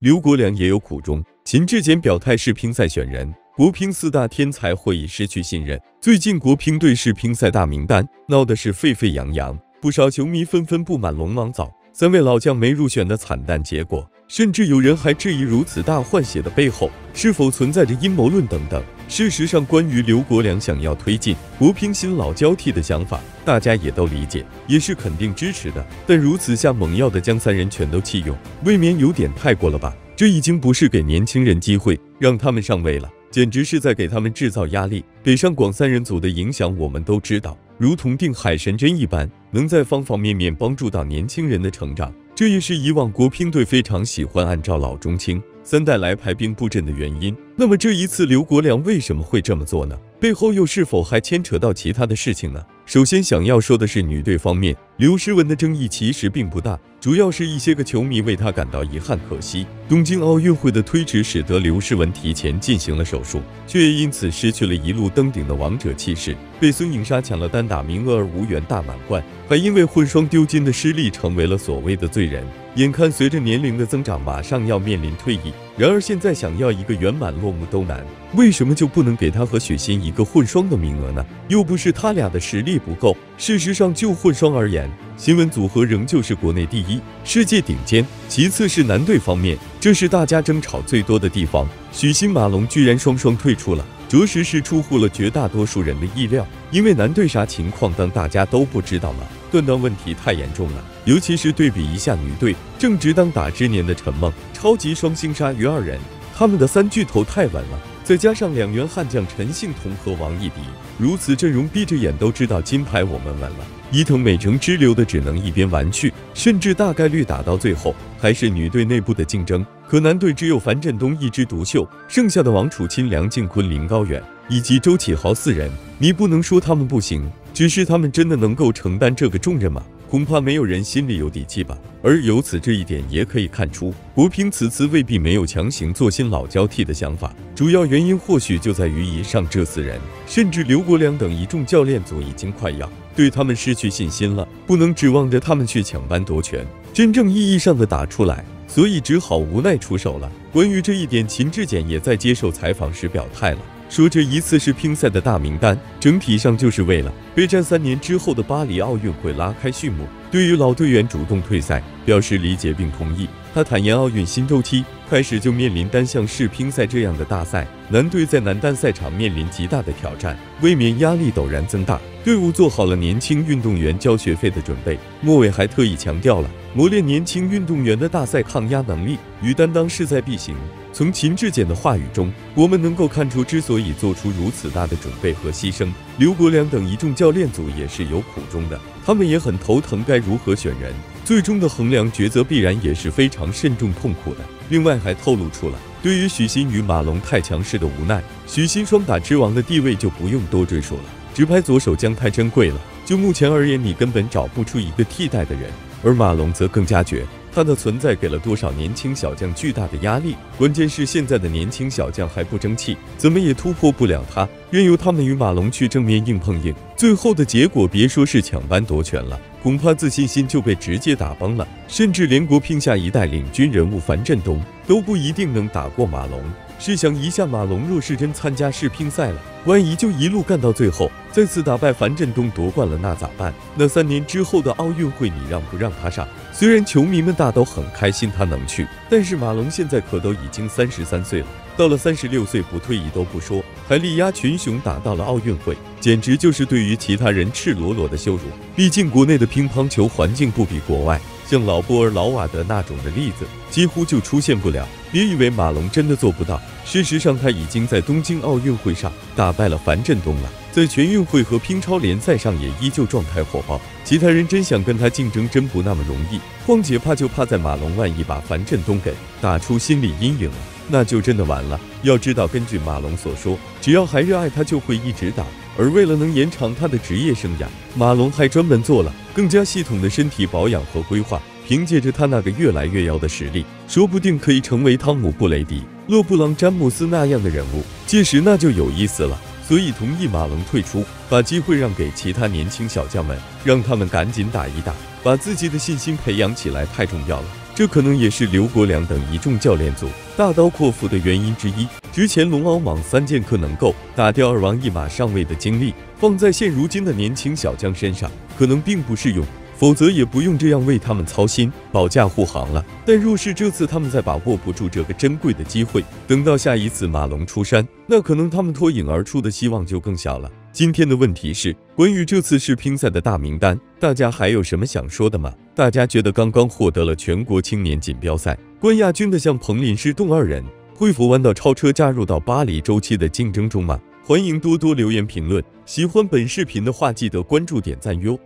刘国梁也有苦衷。秦志戬表态世乒赛选人，国乒四大天才会已失去信任。最近国乒队世乒赛大名单闹得是沸沸扬扬，不少球迷纷纷不满龙王早三位老将没入选的惨淡结果，甚至有人还质疑如此大换血的背后是否存在着阴谋论等等。事实上，关于刘国梁想要推进国乒新老交替的想法，大家也都理解，也是肯定支持的。但如此下猛药的将三人全都弃用，未免有点太过了吧？这已经不是给年轻人机会让他们上位了，简直是在给他们制造压力。北上广三人组的影响我们都知道，如同定海神针一般，能在方方面面帮助到年轻人的成长。这也是以往国乒队非常喜欢按照老中青三代来排兵布阵的原因。那么这一次刘国梁为什么会这么做呢？背后又是否还牵扯到其他的事情呢？首先想要说的是女队方面，刘诗雯的争议其实并不大，主要是一些个球迷为她感到遗憾可惜。东京奥运会的推迟使得刘诗雯提前进行了手术，却也因此失去了一路登顶的王者气势，被孙颖莎抢了单打名额而无缘大满贯，还因为混双丢金的失利成为了所谓的罪人。眼看随着年龄的增长，马上要面临退役，然而现在想要一个圆满落幕都难，为什么就不能给他和许昕一个混双的名额呢？又不是他俩的实力不够。事实上，就混双而言，新闻组合仍旧是国内第一，世界顶尖。其次是男队方面，这是大家争吵最多的地方。许昕、马龙居然双双退出了，着实是出乎了绝大多数人的意料。因为男队啥情况，当大家都不知道吗？断档问题太严重了，尤其是对比一下女队，正值当打之年的陈梦、超级双星鲨鱼二人，他们的三巨头太稳了，再加上两员悍将陈幸同和王艺迪，如此阵容，闭着眼都知道金牌我们稳了。伊藤美诚支流的只能一边玩去，甚至大概率打到最后还是女队内部的竞争。可男队只有樊振东一枝独秀，剩下的王楚钦、梁靖昆、林高远以及周启豪四人，你不能说他们不行。只是他们真的能够承担这个重任吗？恐怕没有人心里有底气吧。而由此这一点也可以看出，国乒此次未必没有强行做新老交替的想法。主要原因或许就在于以上这四人，甚至刘国梁等一众教练组已经快要对他们失去信心了，不能指望着他们去抢班夺权，真正意义上的打出来，所以只好无奈出手了。关于这一点，秦志戬也在接受采访时表态了。说这一次是乒赛的大名单，整体上就是为了备战三年之后的巴黎奥运会拉开序幕。对于老队员主动退赛，表示理解并同意。他坦言，奥运新周期开始就面临单项世乒赛这样的大赛，男队在男单赛场面临极大的挑战，未免压力陡然增大。队伍做好了年轻运动员交学费的准备。莫伟还特意强调了磨练年轻运动员的大赛抗压能力与担当势在必行。从秦志简的话语中，我们能够看出，之所以做出如此大的准备和牺牲，刘国梁等一众教练组也是有苦衷的。他们也很头疼，该如何选人？最终的衡量抉择必然也是非常慎重痛苦的。另外还透露出了对于许昕与马龙太强势的无奈。许昕双打之王的地位就不用多赘述了，直拍左手将太珍贵了。就目前而言，你根本找不出一个替代的人，而马龙则更加绝。他的存在给了多少年轻小将巨大的压力，关键是现在的年轻小将还不争气，怎么也突破不了他，任由他们与马龙去正面硬碰硬，最后的结果别说是抢班夺权了，恐怕自信心就被直接打崩了，甚至连国乒下一代领军人物樊振东都不一定能打过马龙。试想一下，马龙若是真参加世乒赛了，万一就一路干到最后，再次打败樊振东夺冠了，那咋办？那三年之后的奥运会，你让不让他上？虽然球迷们大都很开心他能去，但是马龙现在可都已经三十三岁了，到了三十六岁不退役都不说，还力压群雄打到了奥运会，简直就是对于其他人赤裸裸的羞辱。毕竟国内的乒乓球环境不比国外，像老波尔、老瓦德那种的例子几乎就出现不了。别以为马龙真的做不到，事实上他已经在东京奥运会上打败了樊振东了。在全运会和乒超联赛上也依旧状态火爆，其他人真想跟他竞争真不那么容易。况且怕就怕在马龙万一把樊振东给打出心理阴影了，那就真的完了。要知道，根据马龙所说，只要还热爱他，就会一直打。而为了能延长他的职业生涯，马龙还专门做了更加系统的身体保养和规划。凭借着他那个越来越妖的实力，说不定可以成为汤姆·布雷迪、勒布朗·詹姆斯那样的人物。届时那就有意思了。所以同意马龙退出，把机会让给其他年轻小将们，让他们赶紧打一打，把自己的信心培养起来，太重要了。这可能也是刘国梁等一众教练组大刀阔斧的原因之一。之前龙傲莽三剑客能够打掉二王一马上位的经历，放在现如今的年轻小将身上，可能并不适用。否则也不用这样为他们操心，保驾护航了。但若是这次他们再把握不住这个珍贵的机会，等到下一次马龙出山，那可能他们脱颖而出的希望就更小了。今天的问题是关于这次世乒赛的大名单，大家还有什么想说的吗？大家觉得刚刚获得了全国青年锦标赛冠亚军的像彭林、诗栋二人，会否弯道超车加入到巴黎周期的竞争中吗？欢迎多多留言评论。喜欢本视频的话，记得关注点赞哟。